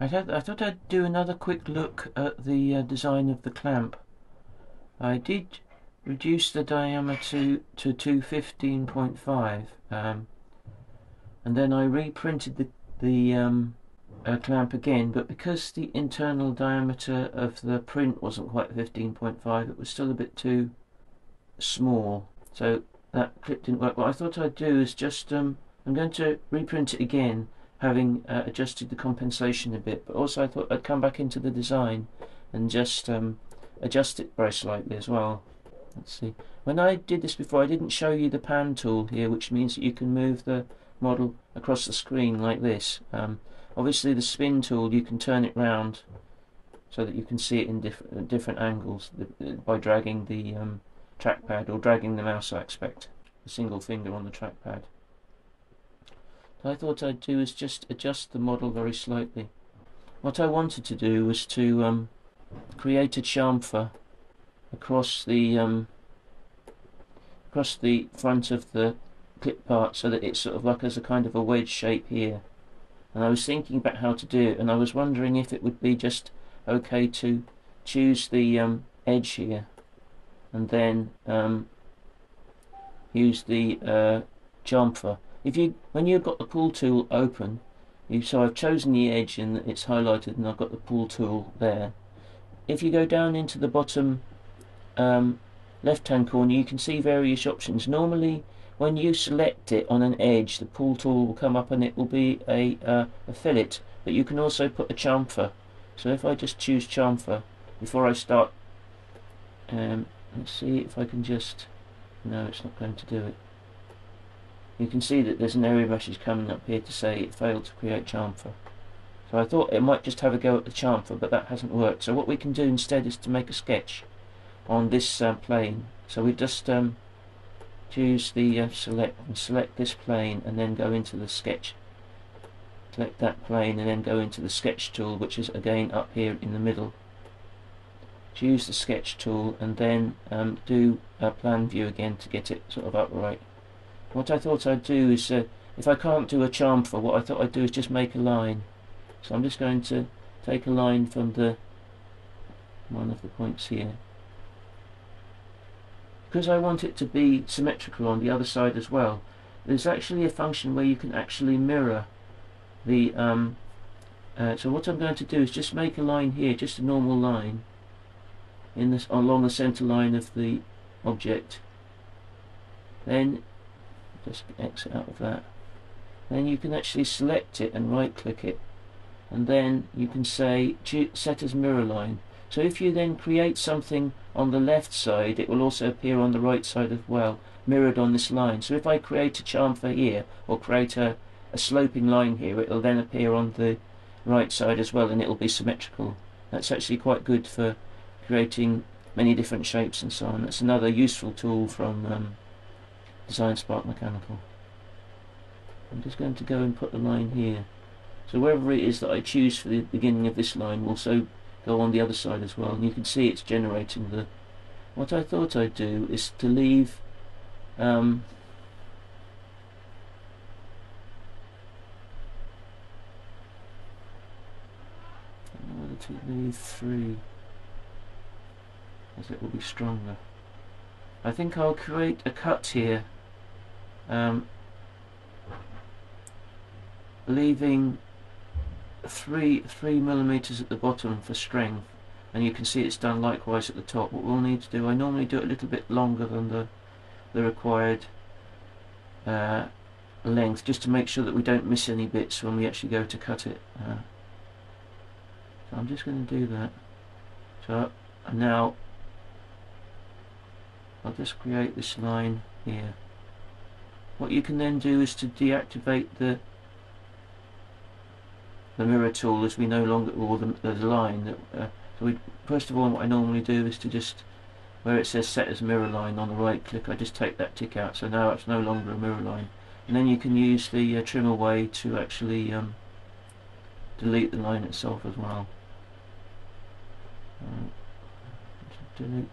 I thought, I thought I'd do another quick look at the uh, design of the clamp. I did reduce the diameter to 215.5 um, and then I reprinted the, the um, uh, clamp again but because the internal diameter of the print wasn't quite 15.5 it was still a bit too small so that clip didn't work. What I thought I'd do is just um, I'm going to reprint it again having uh, adjusted the compensation a bit but also I thought I'd come back into the design and just um, adjust it very slightly as well. Let's see. When I did this before I didn't show you the pan tool here which means that you can move the model across the screen like this. Um, obviously the spin tool you can turn it round so that you can see it in different different angles by dragging the um, trackpad or dragging the mouse I expect. A single finger on the trackpad I thought I'd do is just adjust the model very slightly. What I wanted to do was to um, create a chamfer across the um, across the front of the clip part so that it's sort of like as a kind of a wedge shape here. And I was thinking about how to do it and I was wondering if it would be just okay to choose the um, edge here and then um, use the uh, chamfer if you when you've got the pull tool open you so I've chosen the edge and it's highlighted and I've got the pull tool there. If you go down into the bottom um, left hand corner you can see various options. Normally when you select it on an edge the pull tool will come up and it will be a, uh, a fillet but you can also put a chamfer. So if I just choose chamfer before I start um, let's see if I can just no it's not going to do it you can see that there's an error message coming up here to say it failed to create chamfer. So I thought it might just have a go at the chamfer, but that hasn't worked. So what we can do instead is to make a sketch on this uh, plane. So we just um, choose the uh, select and select this plane and then go into the sketch. Select that plane and then go into the sketch tool, which is again up here in the middle. Choose the sketch tool and then um, do a plan view again to get it sort of upright. What I thought I'd do is, uh, if I can't do a chamfer, what I thought I'd do is just make a line. So I'm just going to take a line from the one of the points here. Because I want it to be symmetrical on the other side as well, there's actually a function where you can actually mirror the um, uh, so what I'm going to do is just make a line here, just a normal line in this along the center line of the object. Then exit out of that. Then you can actually select it and right click it. And then you can say set as mirror line. So if you then create something on the left side it will also appear on the right side as well mirrored on this line. So if I create a chamfer here or create a, a sloping line here it will then appear on the right side as well and it will be symmetrical. That's actually quite good for creating many different shapes and so on. That's another useful tool from um, Design Spark Mechanical. I'm just going to go and put the line here. So wherever it is that I choose for the beginning of this line will also go on the other side as well. And you can see it's generating the... What I thought I'd do is to leave... Um, to leave three as it will be stronger. I think I'll create a cut here um, leaving three three millimeters at the bottom for strength and you can see it's done likewise at the top. What we'll need to do I normally do it a little bit longer than the the required uh, length just to make sure that we don't miss any bits when we actually go to cut it. Uh, so I'm just going to do that. So now I'll just create this line here what you can then do is to deactivate the the mirror tool as we no longer or the, the line that uh, so we first of all what I normally do is to just where it says set as mirror line on the right click I just take that tick out. So now it's no longer a mirror line. And then you can use the uh, trim away to actually um, delete the line itself as well. Uh, delete,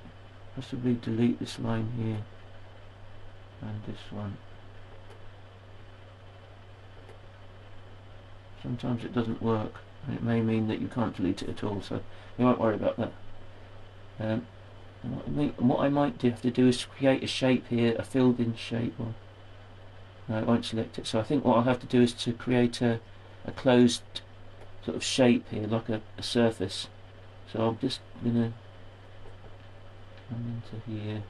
possibly delete this line here and this one Sometimes it doesn't work. and it may mean that you can't delete it at all so you won't worry about that. Um, what, I may, what I might have to do is create a shape here a filled in shape or no it won't select it. So I think what I'll have to do is to create a, a closed sort of shape here like a, a surface. So I'm just gonna come into here.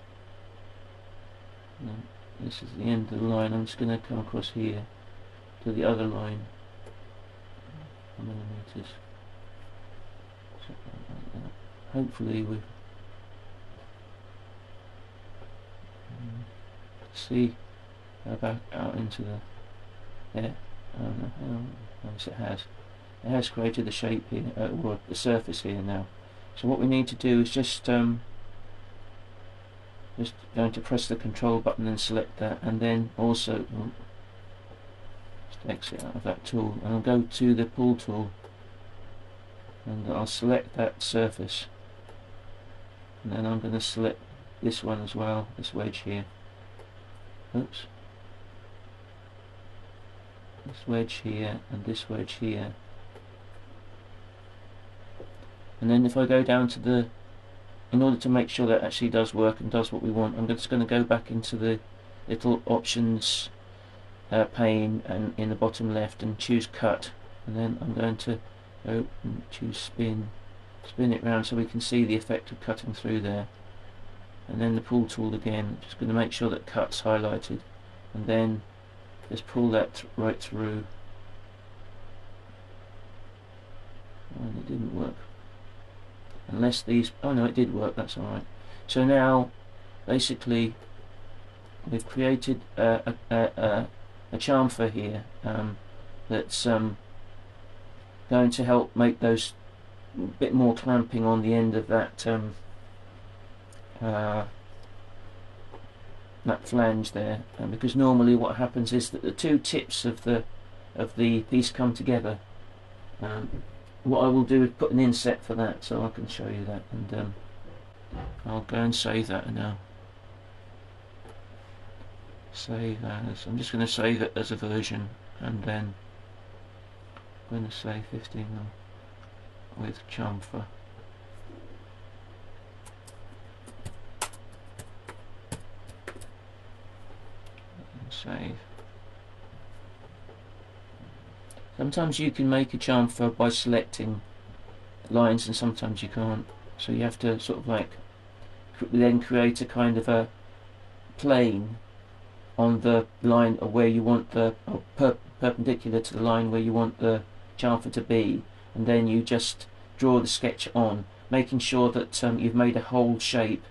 And this is the end of the line. I'm just gonna come across here to the other line millimeters hopefully we see. Back out into the don't know how yes it has. It has created the shape here uh, or the surface here now. So what we need to do is just um, just going to press the control button and select that and then also exit out of that tool. And I'll go to the pull tool. And I'll select that surface. And then I'm going to select this one as well this wedge here. Oops. This wedge here and this wedge here. And then if I go down to the in order to make sure that actually does work and does what we want I'm just going to go back into the little options uh, pane and in the bottom left and choose cut. And then I'm going to and choose spin spin it round so we can see the effect of cutting through there. And then the pull tool again just going to make sure that cuts highlighted. And then just pull that th right through. And it didn't work. Unless these oh no it did work that's alright so now basically we've created a, a, a, a chamfer here um, that's um, going to help make those a bit more clamping on the end of that um, uh, that flange there. And because normally what happens is that the two tips of the of the piece come together. Um, what I will do is put an inset for that so I can show you that and um, I'll go and save that now save as I'm just going to save it as a version and then I'm going to say 15 with chamfer and save Sometimes you can make a chamfer by selecting lines and sometimes you can't. So you have to sort of like then create a kind of a plane on the line of where you want the per perpendicular to the line where you want the chamfer to be. And then you just draw the sketch on making sure that um, you've made a whole shape.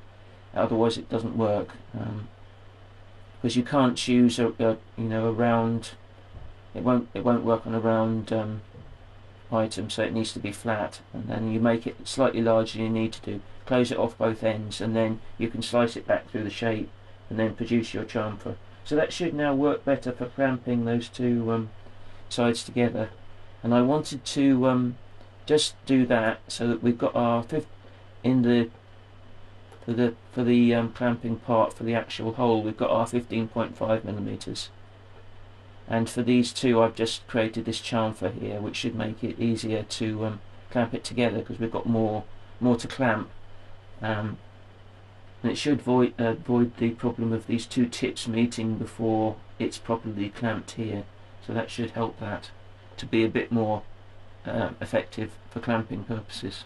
Otherwise it doesn't work um, because you can't choose a, a you know a round it won't it won't work on a round um, item so it needs to be flat. And then you make it slightly larger than you need to do. Close it off both ends and then you can slice it back through the shape and then produce your chamfer so that should now work better for clamping those two um, sides together. And I wanted to um, just do that so that we've got our fifth in the for the for the um, clamping part for the actual hole we've got our 15.5 millimeters. And for these two I've just created this chamfer here which should make it easier to um, clamp it together because we've got more more to clamp. Um, and it should void, uh, avoid the problem of these two tips meeting before it's properly clamped here so that should help that to be a bit more uh, effective for clamping purposes.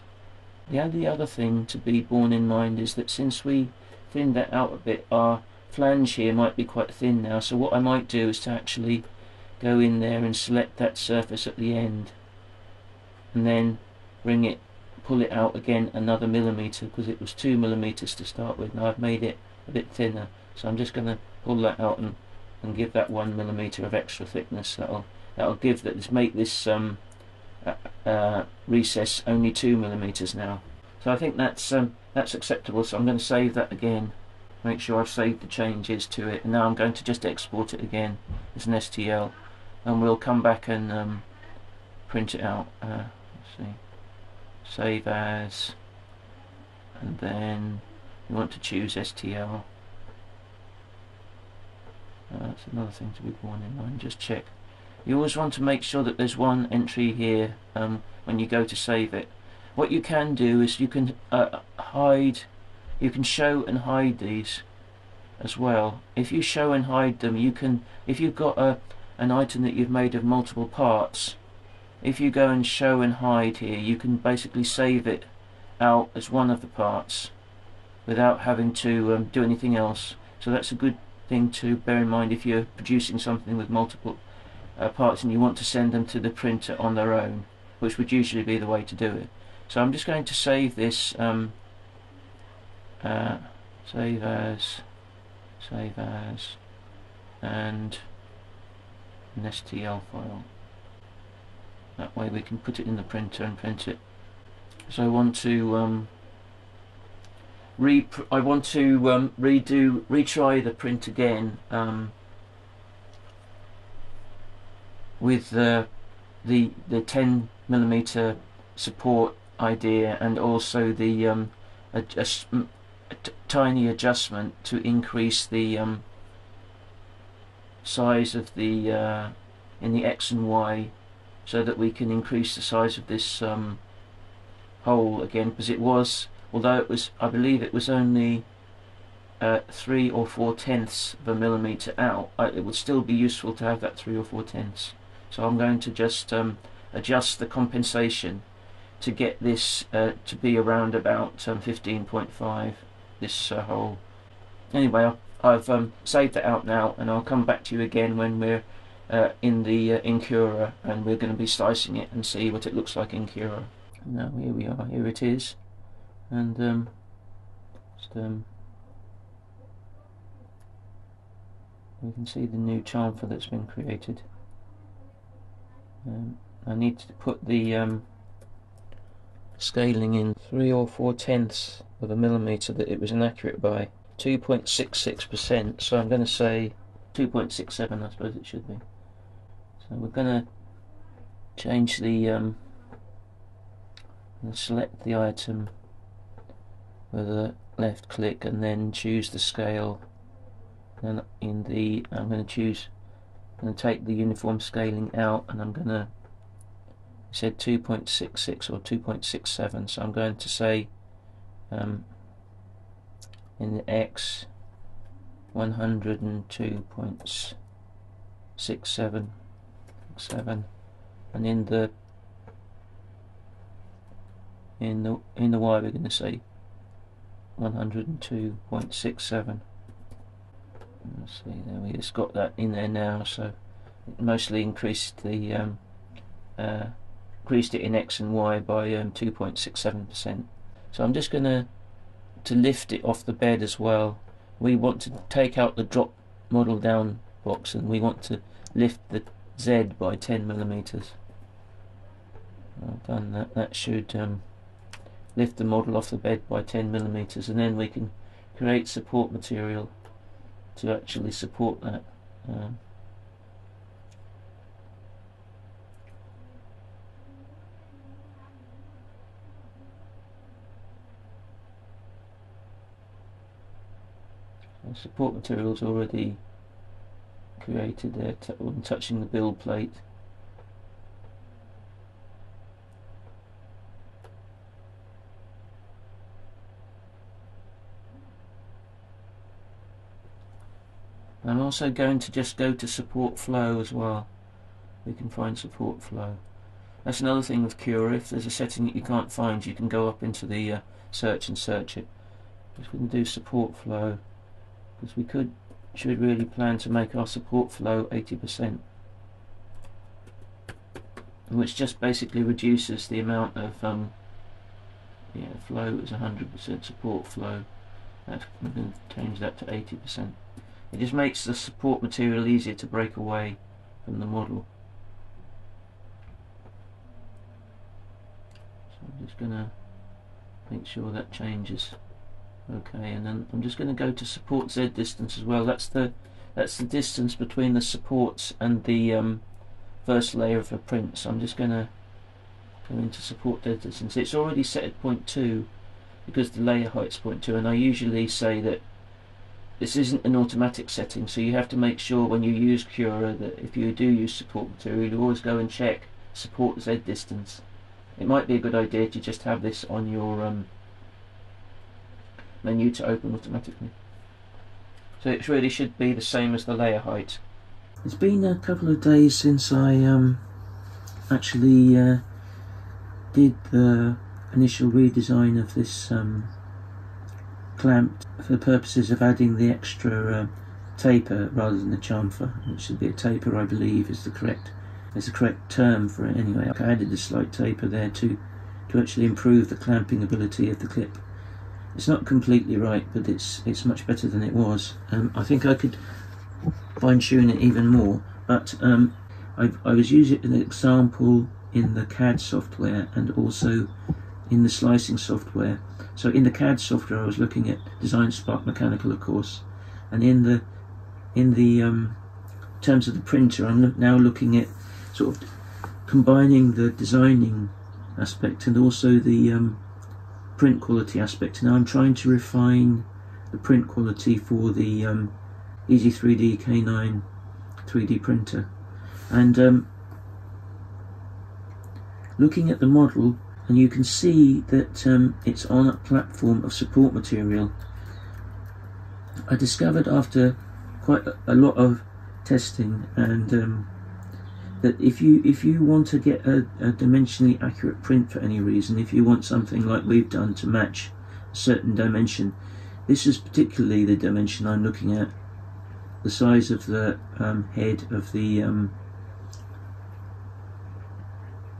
The other thing to be borne in mind is that since we thinned that out a bit our flange here might be quite thin now so what I might do is to actually go in there and select that surface at the end and then bring it pull it out again another millimeter because it was two millimeters to start with now I've made it a bit thinner. So I'm just going to pull that out and, and give that one millimeter of extra thickness. That'll that'll give that this make this um, uh, uh, recess only two millimeters now. So I think that's um, that's acceptable. So I'm going to save that again make sure I've saved the changes to it. And now I'm going to just export it again as an STL and we'll come back and um, print it out. Uh, see save as and then you want to choose STL uh, that's another thing to be borne in mind just check you always want to make sure that there's one entry here um, when you go to save it. What you can do is you can uh, hide, you can show and hide these as well. If you show and hide them, you can, if you've got a an item that you've made of multiple parts, if you go and show and hide here, you can basically save it out as one of the parts without having to um, do anything else. So that's a good thing to bear in mind if you're producing something with multiple uh, parts and you want to send them to the printer on their own, which would usually be the way to do it. So I'm just going to save this, um, uh, save as, save as, and an STL file. That way we can put it in the printer and print it. So I want to um, re I want to um, redo retry the print again um, with the the the 10 millimeter support idea and also the um, a, tiny adjustment to increase the um, size of the uh, in the X and Y so that we can increase the size of this um, hole again because it was although it was I believe it was only uh, three or four tenths of a millimeter out uh, it would still be useful to have that three or four tenths. So I'm going to just um, adjust the compensation to get this uh, to be around about um, 15.5 this uh, hole. Anyway I've um, saved that out now and I'll come back to you again when we're uh, in the uh, in Cura and we're going to be slicing it and see what it looks like in Cura. Now here we are, here it is and um, just, um, we can see the new chamfer that's been created. Um, I need to put the um, scaling in three or four tenths of a millimeter that it was inaccurate by. 2.66%, so I'm going to say 2.67 I suppose it should be. So we're going to change the, um, select the item with a left click and then choose the scale. Then in the, I'm going to choose, I'm going to take the uniform scaling out and I'm going to, said 2.66 or 2.67, so I'm going to say um, in the X 102.67 7 and in the in the in the Y we're going to say 102.67 let's see there we just got that in there now so it mostly increased the um, uh, increased it in X and Y by um, 2.67% so I'm just going to to lift it off the bed as well we want to take out the drop model down box and we want to lift the Z by 10 millimeters. I've done that that should um, lift the model off the bed by 10 millimeters and then we can create support material to actually support that um, support materials already created there when touching the build plate. I'm also going to just go to support flow as well. We can find support flow. That's another thing with Cura if there's a setting that you can't find you can go up into the uh, search and search it. If we can do support flow because we could should really plan to make our support flow 80% which just basically reduces the amount of um, yeah flow is 100% support flow. That's, going to change that to 80% it just makes the support material easier to break away from the model. So I'm just going to make sure that changes okay and then I'm just going to go to support Z distance as well. That's the that's the distance between the supports and the um, first layer of a print. So I'm just going to go into support Z distance. It's already set at 0.2 because the layer height's 0.2 and I usually say that this isn't an automatic setting so you have to make sure when you use Cura that if you do use support material you always go and check support Z distance. It might be a good idea to just have this on your um, menu to open automatically so it really should be the same as the layer height it's been a couple of days since I um, actually uh, did the initial redesign of this um, clamp for the purposes of adding the extra uh, taper rather than the chamfer. It should be a taper, I believe, is the correct is the correct term for it. Anyway, I added a slight taper there to to actually improve the clamping ability of the clip. It's not completely right, but it's it's much better than it was. Um, I think I could fine tune it even more, but um, I, I was using an example in the CAD software and also in the slicing software. So in the CAD software, I was looking at Design Spark Mechanical, of course, and in the in the um, terms of the printer, I'm now looking at sort of combining the designing aspect and also the um, print quality aspect. Now I'm trying to refine the print quality for the um, Easy Threed K9 3D printer, and um, looking at the model and you can see that um, it's on a platform of support material. I discovered after quite a, lot of testing and um, that if you if you want to get a, a, dimensionally accurate print for any reason, if you want something like we've done to match a certain dimension, this is particularly the dimension I'm looking at, the size of the um, head of the um,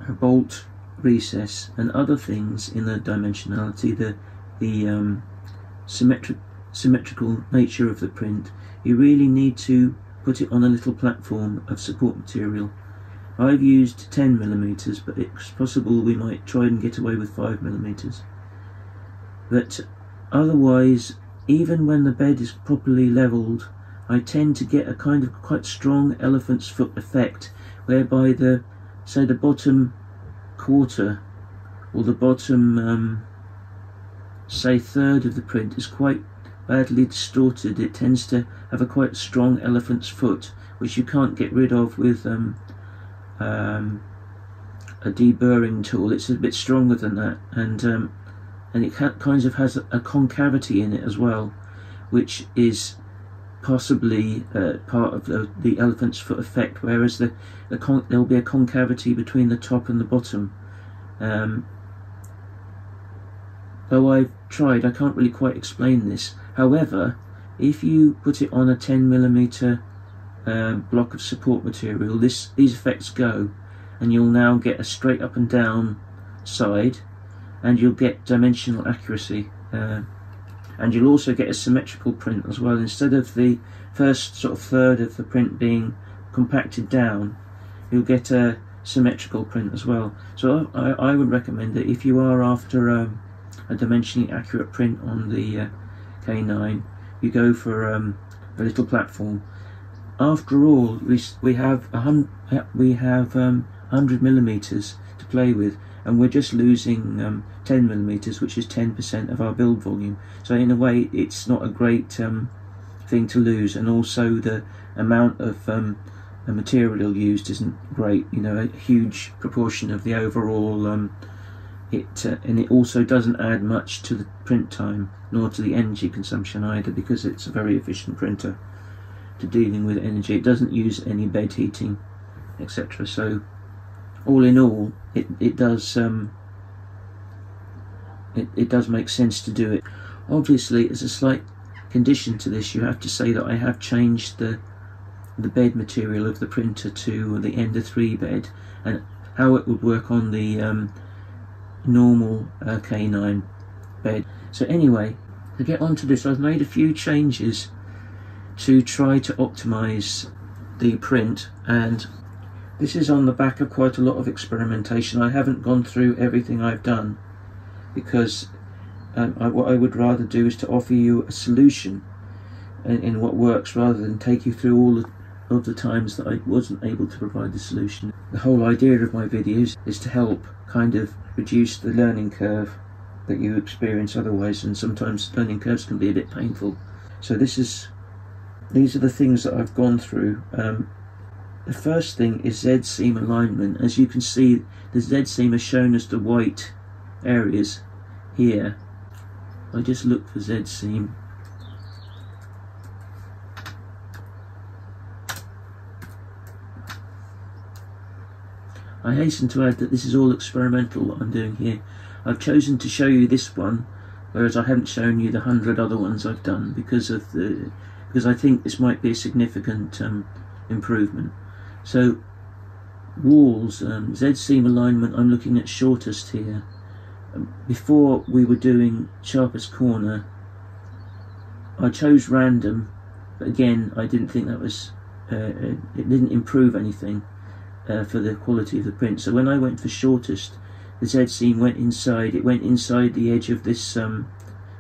bolt recess and other things in the dimensionality, the the um, symmetric symmetrical nature of the print, you really need to put it on a little platform of support material. I've used 10 millimeters, but it's possible we might try and get away with 5 millimeters. But otherwise, even when the bed is properly leveled, I tend to get a kind of quite strong elephant's foot effect, whereby the, say, the bottom quarter or the bottom um, say third of the print is quite badly distorted it tends to have a quite strong elephant's foot which you can't get rid of with um, um, a deburring tool it's a bit stronger than that and um, and it kind of has a concavity in it as well which is possibly uh, part of the, the elephant's foot effect, whereas the, the there'll be a concavity between the top and the bottom. Um, though I've tried, I can't really quite explain this. However, if you put it on a 10 millimeter block of support material, this these effects go, and you'll now get a straight up and down side, and you'll get dimensional accuracy. Uh, and you'll also get a symmetrical print as well instead of the first sort of third of the print being compacted down you'll get a symmetrical print as well so I, I would recommend that if you are after um, a dimensionally accurate print on the uh, K9 you go for um, a little platform after all we, we have a hun we have um, 100 millimeters to play with and we're just losing um, 10 millimeters, which is 10% of our build volume. So in a way, it's not a great um, thing to lose, and also the amount of um, material used isn't great. You know, a huge proportion of the overall. Um, it uh, and it also doesn't add much to the print time nor to the energy consumption either because it's a very efficient printer to dealing with energy. It doesn't use any bed heating, etc. So all in all, it it does um, it, it does make sense to do it. Obviously, as a slight condition to this, you have to say that I have changed the the bed material of the printer to the Ender 3 bed and how it would work on the um, normal uh, K9 bed. So anyway, to get onto this, I've made a few changes to try to optimize the print and this is on the back of quite a lot of experimentation. I haven't gone through everything I've done because um, I, what I would rather do is to offer you a solution in, in what works rather than take you through all the, of the times that I wasn't able to provide the solution. The whole idea of my videos is to help kind of reduce the learning curve that you experience otherwise and sometimes learning curves can be a bit painful So this is these are the things that I've gone through. Um, the first thing is Z seam alignment. As you can see, the Z seam is shown as the white areas here. I just look for Z seam. I hasten to add that this is all experimental what I'm doing here. I've chosen to show you this one, whereas I haven't shown you the hundred other ones I've done because of the because I think this might be a significant um, improvement. So walls, um, Z seam alignment, I'm looking at shortest here. Um, before we were doing sharpest corner, I chose random, but again I didn't think that was, uh, uh, it didn't improve anything uh, for the quality of the print. So when I went for shortest, the Z seam went inside, it went inside the edge of this um,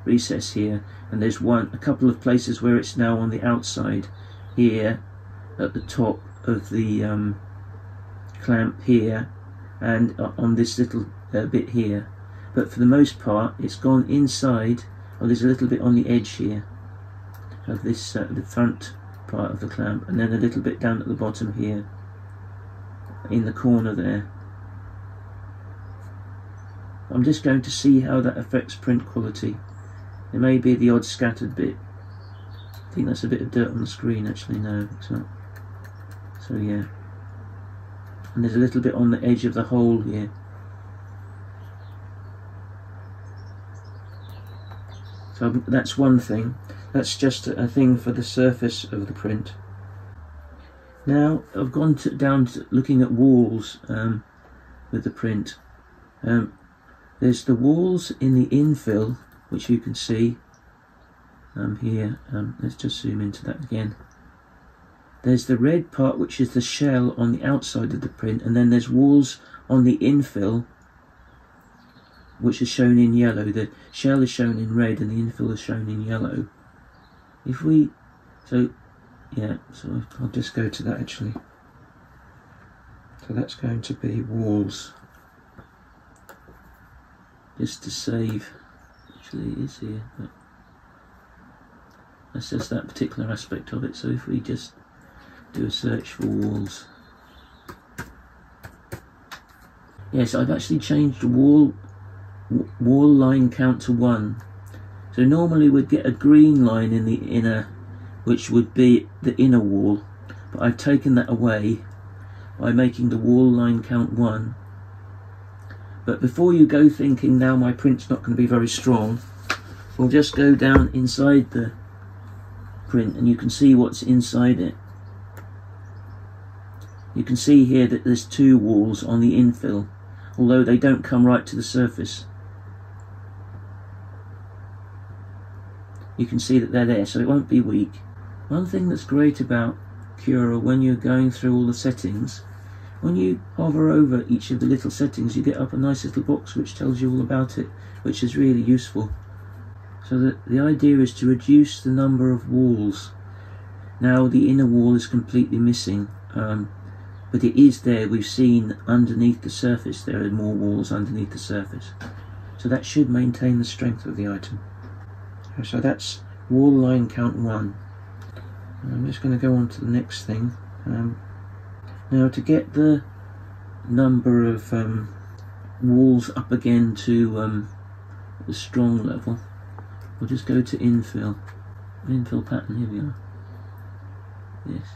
recess here and there's one a couple of places where it's now on the outside here at the top of the um, clamp here and uh, on this little uh, bit here. But for the most part it's gone inside oh there's a little bit on the edge here of this uh, the front part of the clamp and then a little bit down at the bottom here in the corner there. I'm just going to see how that affects print quality there may be the odd scattered bit. I think that's a bit of dirt on the screen actually, no it's not. So yeah. And there's a little bit on the edge of the hole here. So that's one thing. That's just a thing for the surface of the print. Now I've gone to, down to looking at walls um, with the print. Um, there's the walls in the infill which you can see um, here. Um, let's just zoom into that again. There's the red part, which is the shell on the outside of the print, and then there's walls on the infill, which is shown in yellow. The shell is shown in red, and the infill is shown in yellow. If we, so, yeah, so I'll just go to that actually. So that's going to be walls, just to save actually is here. But that's just that particular aspect of it. So if we just do a search for walls. Yes, I've actually changed the wall wall line count to one. So normally we'd get a green line in the inner, which would be the inner wall, but I've taken that away by making the wall line count one but before you go thinking now my print's not going to be very strong, we'll just go down inside the print and you can see what's inside it. You can see here that there's two walls on the infill, although they don't come right to the surface. You can see that they're there, so it won't be weak. One thing that's great about Cura when you're going through all the settings when you hover over each of the little settings, you get up a nice little box which tells you all about it, which is really useful. So that the idea is to reduce the number of walls. Now the inner wall is completely missing, um, but it is there. We've seen underneath the surface there are more walls underneath the surface. So that should maintain the strength of the item. So that's wall line count one. I'm just going to go on to the next thing. Um, now to get the number of um, walls up again to um, the strong level, we'll just go to infill. Infill pattern, here we are. Yes.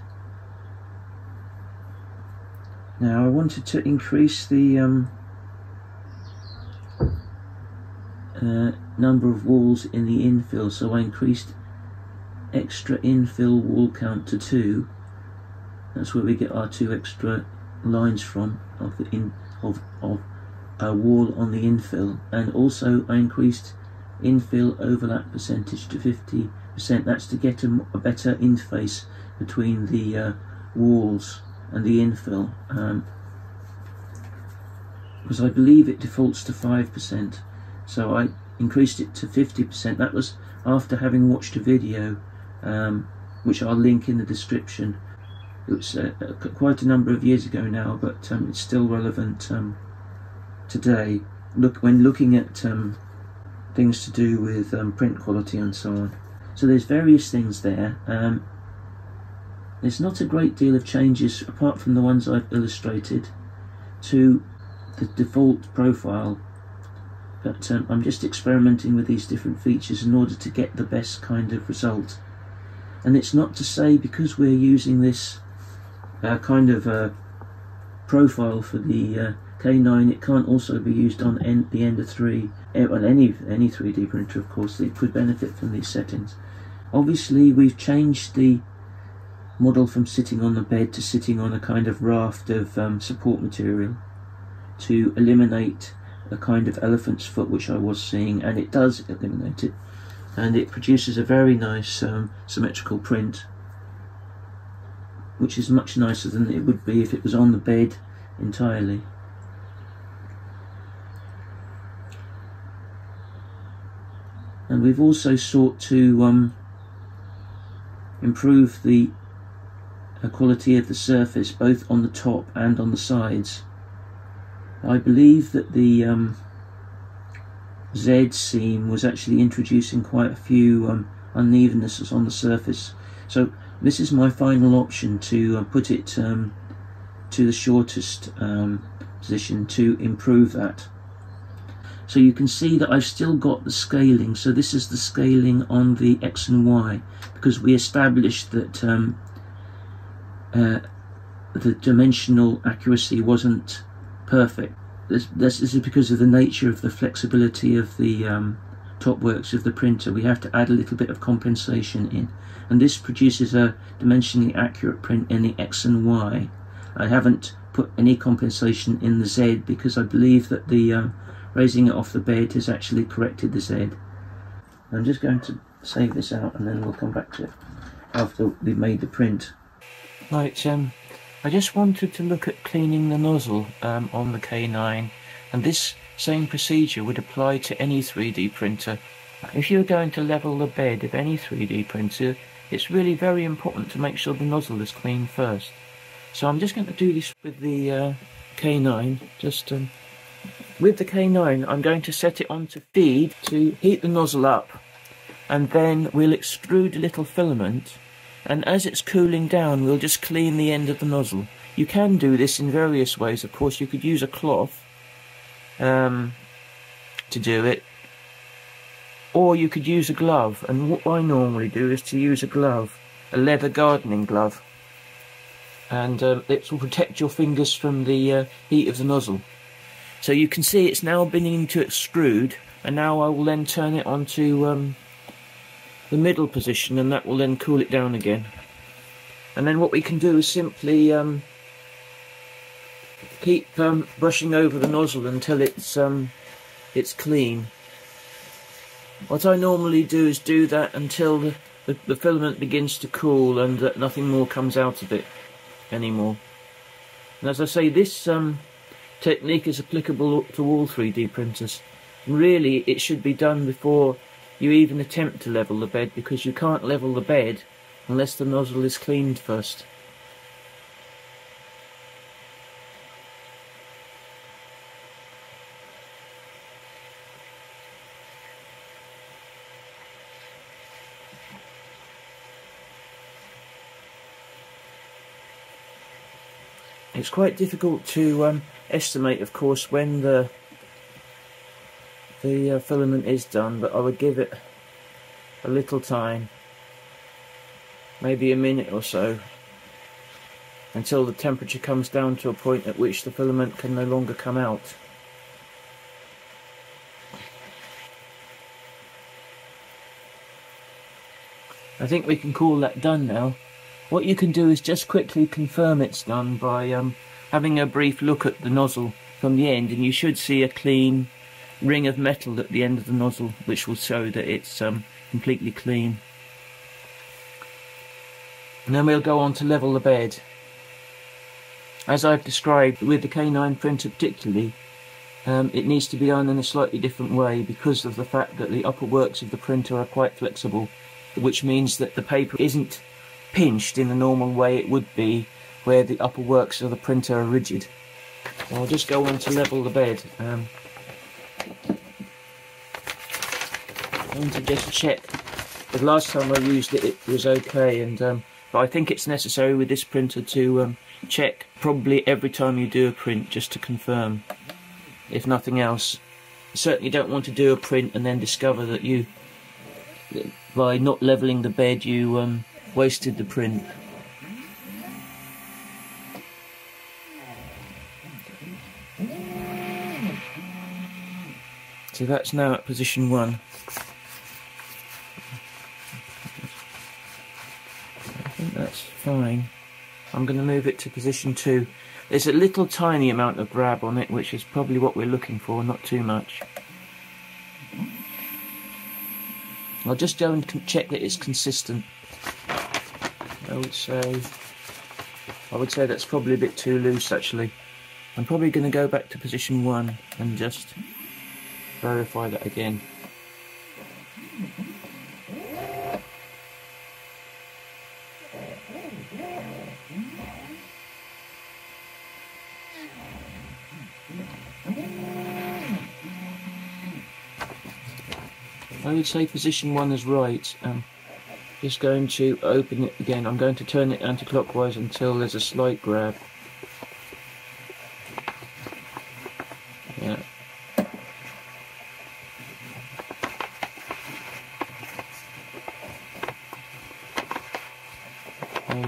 Now I wanted to increase the um, uh, number of walls in the infill, so I increased extra infill wall count to 2 that's where we get our two extra lines from of the in of of a wall on the infill, and also I increased infill overlap percentage to 50%. That's to get a, a better interface between the uh, walls and the infill. Um, because I believe it defaults to 5%, so I increased it to 50%. That was after having watched a video, um, which I'll link in the description, it was uh, quite a number of years ago now, but um, it's still relevant um, today. Look when looking at um, things to do with um, print quality and so on. So there's various things there. Um, there's not a great deal of changes apart from the ones I've illustrated to the default profile but um, I'm just experimenting with these different features in order to get the best kind of result and it's not to say because we're using this uh, kind of uh, profile for the uh, K9 it can't also be used on N the Ender 3 eh, on any any 3D printer of course. It could benefit from these settings. Obviously we've changed the model from sitting on the bed to sitting on a kind of raft of um, support material to eliminate a kind of elephant's foot which I was seeing and it does eliminate it. And it produces a very nice um, symmetrical print which is much nicer than it would be if it was on the bed entirely. And we've also sought to um, improve the uh, quality of the surface both on the top and on the sides. I believe that the um, Z seam was actually introducing quite a few um, unevennesses on the surface. So this is my final option to uh, put it um, to the shortest um, position to improve that. So you can see that I've still got the scaling. So this is the scaling on the X and Y because we established that um, uh, the dimensional accuracy wasn't perfect. This, this, is because of the nature of the flexibility of the um, top works of the printer. We have to add a little bit of compensation in. And this produces a dimensionally accurate print in the X and Y. I haven't put any compensation in the Z because I believe that the um, raising it off the bed has actually corrected the Z. I'm just going to save this out and then we'll come back to it after we've made the print. Right, um, I just wanted to look at cleaning the nozzle um, on the K9 and this same procedure would apply to any 3D printer. If you're going to level the bed of any 3D printer it's really very important to make sure the nozzle is clean first. So I'm just going to do this with the uh, K9 just um, with the K9 I'm going to set it on to feed to heat the nozzle up and then we'll extrude a little filament and as it's cooling down we'll just clean the end of the nozzle. You can do this in various ways of course you could use a cloth um, to do it. Or you could use a glove and what I normally do is to use a glove a leather gardening glove. And um, it will protect your fingers from the uh, heat of the nozzle so you can see it's now beginning to extrude and now I will then turn it onto um, the middle position and that will then cool it down again. And then what we can do is simply um, keep um, brushing over the nozzle until it's um, it's clean. What I normally do is do that until the, the, the filament begins to cool and that nothing more comes out of it anymore. And as I say, this um, technique is applicable to all 3D printers. really, it should be done before you even attempt to level the bed because you can't level the bed unless the nozzle is cleaned first. It's quite difficult to um, estimate, of course, when the the uh, filament is done but I would give it a little time maybe a minute or so until the temperature comes down to a point at which the filament can no longer come out. I think we can call that done now. What you can do is just quickly confirm it's done by um, having a brief look at the nozzle from the end and you should see a clean ring of metal at the end of the nozzle which will show that it's um, completely clean. And then we'll go on to level the bed. As I've described with the K9 printer particularly, um, it needs to be done in a slightly different way because of the fact that the upper works of the printer are quite flexible, which means that the paper isn't pinched in the normal way it would be where the upper works of the printer are rigid. So I'll just go on to level the bed. Um, I want to just check The last time I used it, it was okay, and um, but I think it's necessary with this printer to um, check probably every time you do a print just to confirm, if nothing else. You certainly don't want to do a print and then discover that you, by not levelling the bed, you um, wasted the print. So that's now at position one. I think that's fine. I'm going to move it to position two. There's a little tiny amount of grab on it, which is probably what we're looking for, not too much. I'll just go and check that it's consistent. I would say, I would say that's probably a bit too loose actually. I'm probably going to go back to position one and just verify that again. I would say position one is right. Um, just going to open it again. I'm going to turn it anti-clockwise until there's a slight grab. Yeah.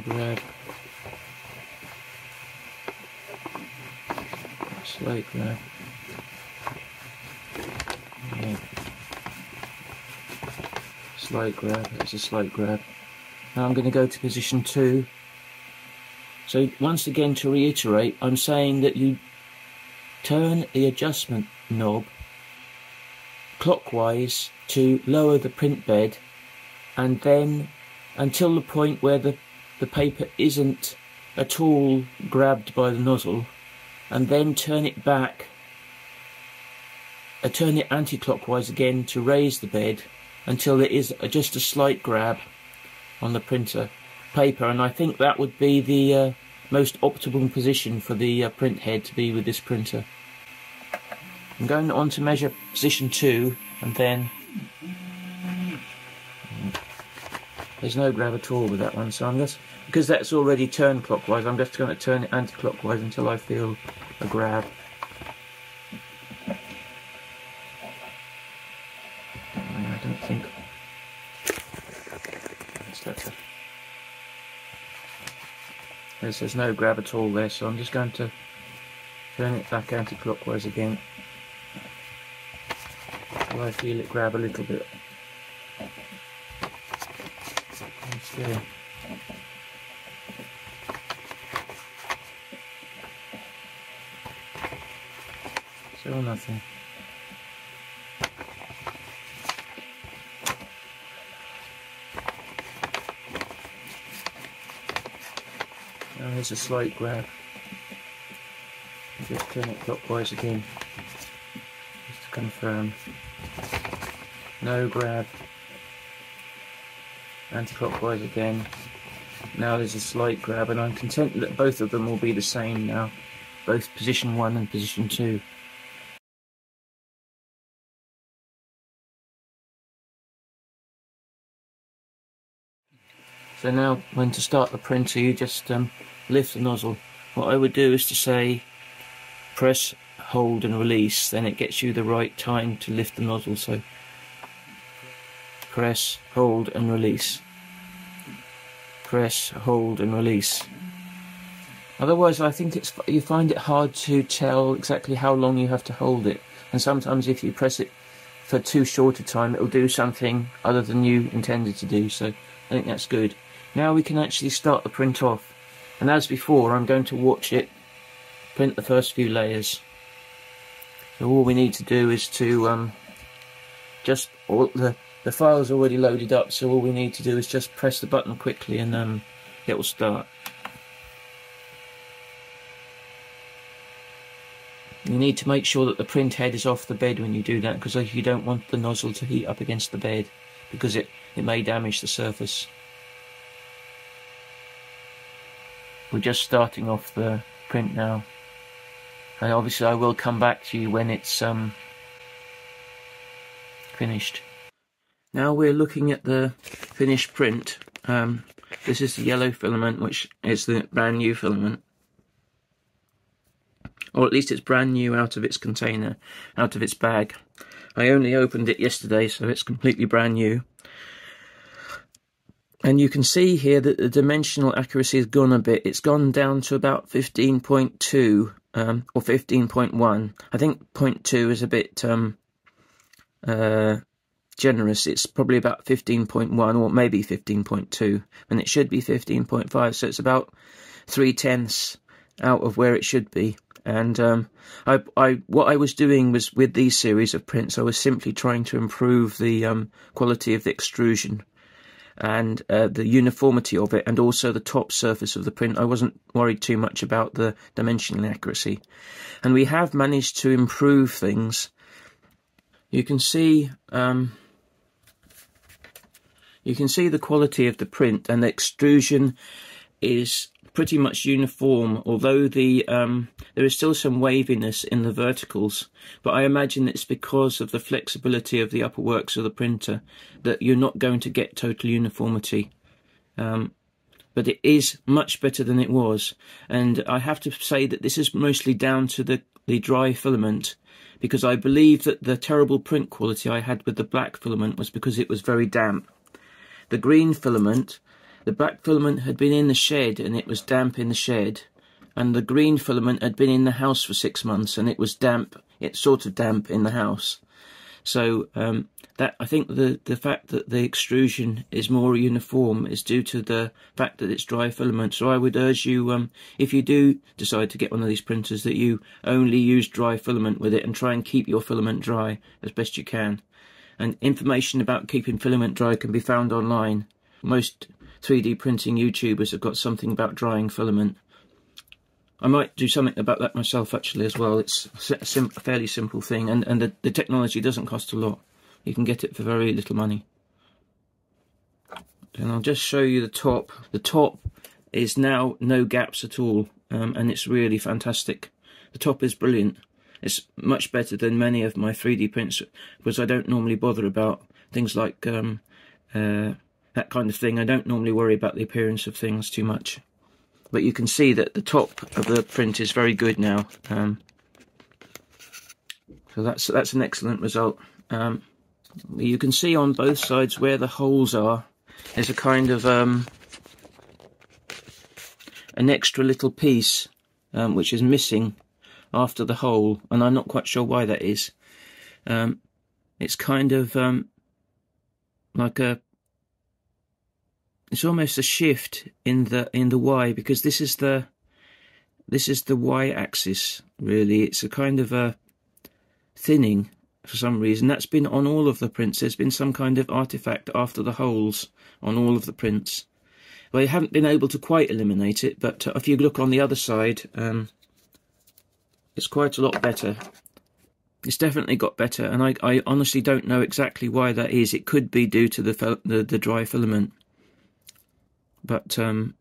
Grab. Slight grab. slight grab, it's a slight grab. Now I'm going to go to position 2. So once again to reiterate, I'm saying that you turn the adjustment knob clockwise to lower the print bed and then until the point where the, the paper isn't at all grabbed by the nozzle and then turn it back uh, turn it anti-clockwise again to raise the bed until it is just a slight grab on the printer paper and I think that would be the uh, most optimal position for the uh, print head to be with this printer. I'm going on to measure position 2 and then there's no grab at all with that one so I'm just because that's already turned clockwise I'm just going to turn it anti-clockwise until I feel a grab. There's, there's no grab at all there, so I'm just going to turn it back anti-clockwise again. So I feel it grab a little bit. Still. Still nothing. There's a slight grab. Just turn it clockwise again, just to confirm. No grab. Anti-clockwise again. Now there's a slight grab, and I'm content that both of them will be the same now, both position one and position two. So now when to start the printer you just um, lift the nozzle. What I would do is to say press, hold and release, then it gets you the right time to lift the nozzle. So press, hold and release. Press, hold and release. Otherwise I think it's you find it hard to tell exactly how long you have to hold it. And sometimes if you press it for too short a time it'll do something other than you intended to do. So I think that's good. Now we can actually start the print off. And as before, I'm going to watch it print the first few layers. So all we need to do is to um, just all the the file's already loaded up. So all we need to do is just press the button quickly, and um, it will start. You need to make sure that the print head is off the bed when you do that because you don't want the nozzle to heat up against the bed because it, it may damage the surface. We're just starting off the print now and obviously I will come back to you when it's um, finished. Now we're looking at the finished print. Um, this is the yellow filament, which is the brand new filament. Or at least it's brand new out of its container, out of its bag. I only opened it yesterday, so it's completely brand new. And you can see here that the dimensional accuracy has gone a bit. It's gone down to about 15.2 um, or 15.1. I think 0.2 is a bit um, uh, generous. It's probably about 15.1 or maybe 15.2, and it should be 15.5. So it's about three tenths out of where it should be. And um, I, I, what I was doing was with these series of prints, I was simply trying to improve the um, quality of the extrusion and uh, the uniformity of it, and also the top surface of the print. I wasn't worried too much about the dimensional accuracy, and we have managed to improve things. You can see um, you can see the quality of the print and the extrusion is pretty much uniform, although the um, there is still some waviness in the verticals. But I imagine it's because of the flexibility of the upper works of the printer that you're not going to get total uniformity. Um, but it is much better than it was, and I have to say that this is mostly down to the the dry filament because I believe that the terrible print quality I had with the black filament was because it was very damp. The green filament, the black filament had been in the shed and it was damp in the shed, and the green filament had been in the house for six months and it was damp, it's sort of damp in the house. So um, that I think the the fact that the extrusion is more uniform is due to the fact that it's dry filament. So I would urge you, um, if you do decide to get one of these printers, that you only use dry filament with it and try and keep your filament dry as best you can and information about keeping filament dry can be found online. Most 3D printing YouTubers have got something about drying filament. I might do something about that myself actually as well. It's a, sim a fairly simple thing and, and the, the technology doesn't cost a lot. You can get it for very little money. And I'll just show you the top. The top is now no gaps at all um, and it's really fantastic. The top is brilliant. It's much better than many of my 3D prints because I don't normally bother about things like um, uh, that kind of thing. I don't normally worry about the appearance of things too much. But you can see that the top of the print is very good now. Um, so that's that's an excellent result. Um, you can see on both sides where the holes are. There's a kind of um, an extra little piece um, which is missing after the hole, and I'm not quite sure why that is. Um, it's kind of um, like a it's almost a shift in the in the y because this is the this is the y axis really. It's a kind of a thinning for some reason. That's been on all of the prints. There's been some kind of artifact after the holes on all of the prints. You haven't been able to quite eliminate it but if you look on the other side um, it's quite a lot better. It's definitely got better, and I, I honestly don't know exactly why that is. It could be due to the the, the dry filament, but um,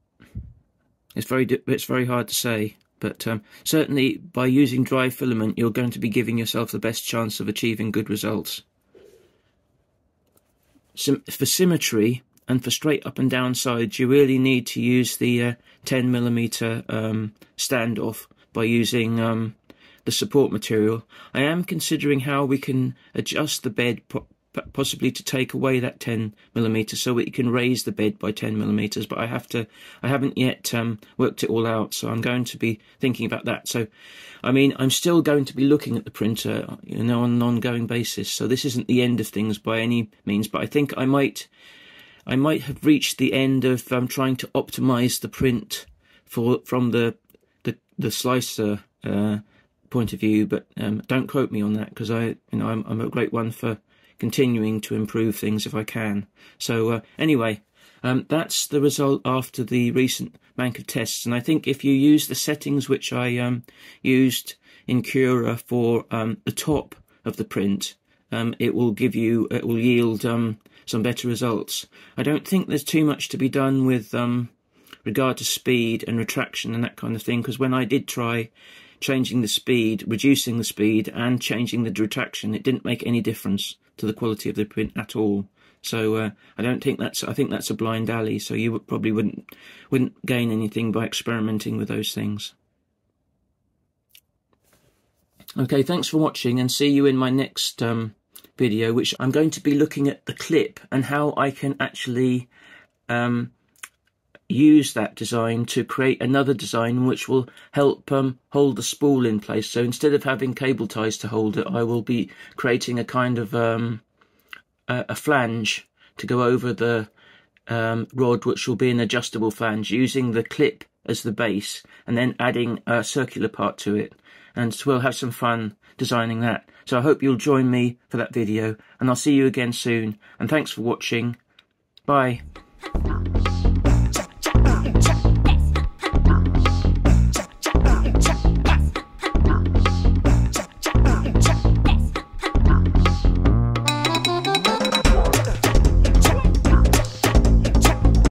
it's very it's very hard to say. But um, certainly, by using dry filament, you're going to be giving yourself the best chance of achieving good results. for symmetry and for straight up and down sides, you really need to use the uh, 10 millimeter um, standoff by using um, the support material, I am considering how we can adjust the bed possibly to take away that 10 millimeters so we can raise the bed by 10 millimeters but I have to I haven't yet um, worked it all out so I'm going to be thinking about that. So I mean I'm still going to be looking at the printer you know on an ongoing basis so this isn't the end of things by any means but I think I might I might have reached the end of um, trying to optimize the print for from the the, the slicer uh, point of view, but um, don't quote me on that because I, you know, I'm, I'm, a great one for continuing to improve things if I can. So uh, anyway, um, that's the result after the recent bank of tests, and I think if you use the settings which I um, used in Cura for um, the top of the print, um, it will give you, it will yield um, some better results. I don't think there's too much to be done with regard to speed and retraction and that kind of thing because when I did try changing the speed, reducing the speed, and changing the retraction, it didn't make any difference to the quality of the print at all. So uh, I don't think that's. I think that's a blind alley. So you probably wouldn't wouldn't gain anything by experimenting with those things. Okay, thanks for watching, and see you in my next um, video, which I'm going to be looking at the clip and how I can actually um, use that design to create another design which will help um, hold the spool in place. So instead of having cable ties to hold it, I will be creating a kind of um, a, a flange to go over the um, rod, which will be an adjustable flange, using the clip as the base, and then adding a circular part to it. And so we'll have some fun designing that. So I hope you'll join me for that video, and I'll see you again soon. And thanks for watching. Bye.